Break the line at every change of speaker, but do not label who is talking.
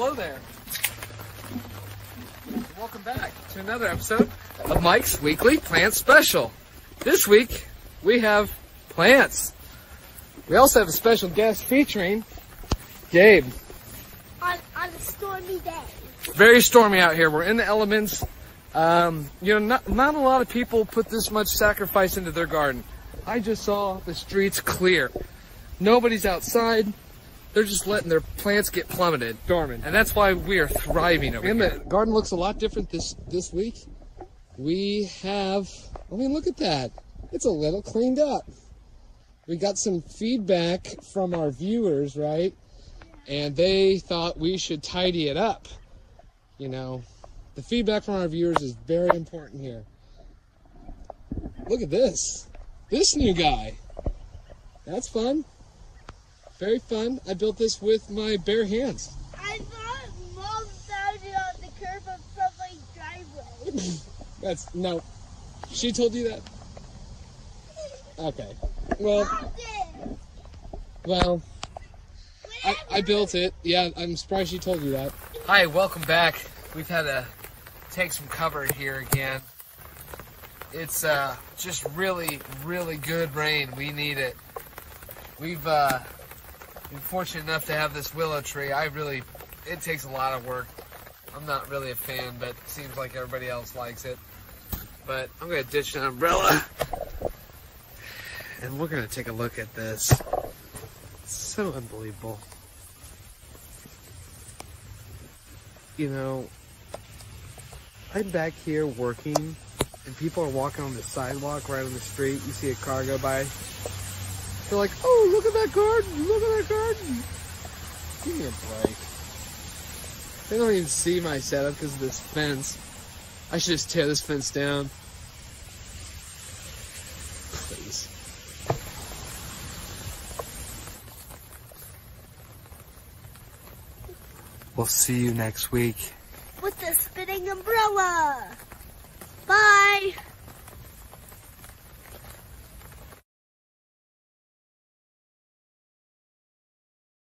Hello there. Welcome back to another episode of Mike's Weekly Plant Special. This week we have plants. We also have a special guest featuring Gabe.
On, on a stormy day.
Very stormy out here. We're in the elements. Um, you know, not, not a lot of people put this much sacrifice into their garden. I just saw the streets clear. Nobody's outside. They're just letting their plants get plummeted, dormant, and that's why we are thriving over
And
here.
the garden looks a lot different this this week. We have, I mean, look at that. It's a little cleaned up. We got some feedback from our viewers, right? And they thought we should tidy it up. You know, the feedback from our viewers is very important here. Look at this. This new guy. That's fun. Very fun. I built this with my bare hands.
I thought mom found it on the curb of somebody's driveway.
That's no. She told you that? Okay. Well, well, I, I built it. Yeah, I'm surprised she told you that.
Hi, welcome back. We've had to take some cover here again. It's uh, just really, really good rain. We need it. We've uh, fortunate enough to have this willow tree. I really, it takes a lot of work. I'm not really a fan, but it seems like everybody else likes it. But I'm gonna ditch an umbrella, and we're gonna take a look at this. It's so unbelievable. you know, I'm back here working, and people are walking on the sidewalk right on the street. You see a car go by. They're like, "Oh, look at that garden! Look at that garden!" Give me a break. They don't even see my setup because of this fence. I should just tear this fence down. Please. We'll see you next week.
With the spinning umbrella. Bye.